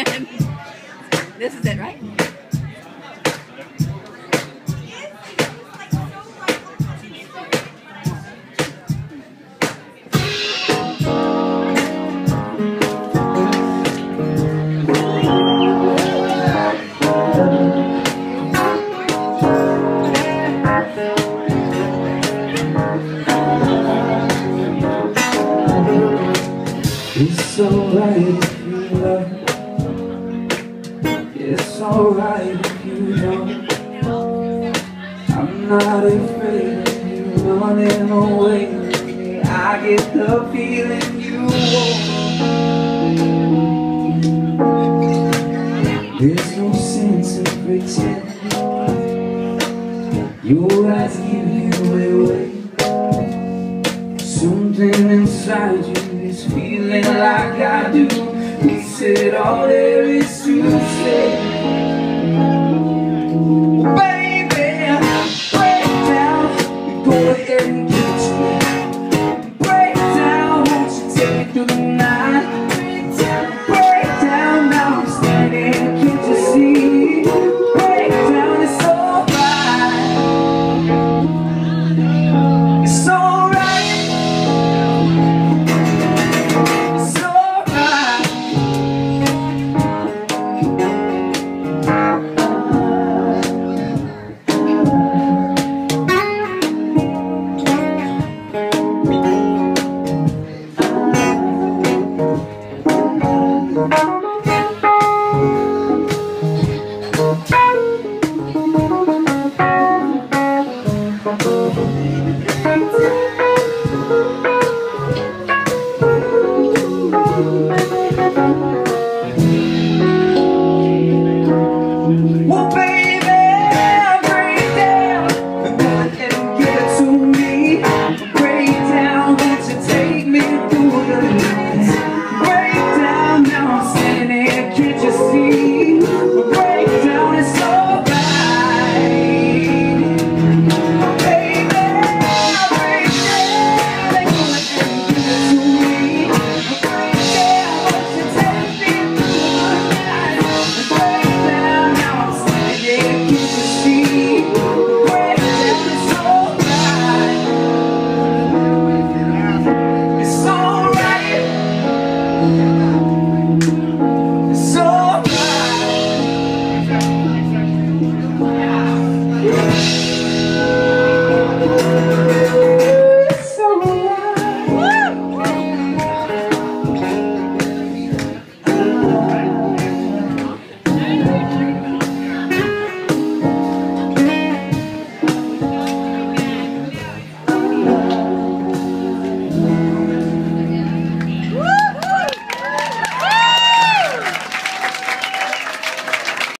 this is it, right? It's alright if you don't. I'm not afraid of you running away. I get the feeling you won't. There's no sense in pretending. Your eyes give you away. Something inside you is feeling like I do. We said all there is to Go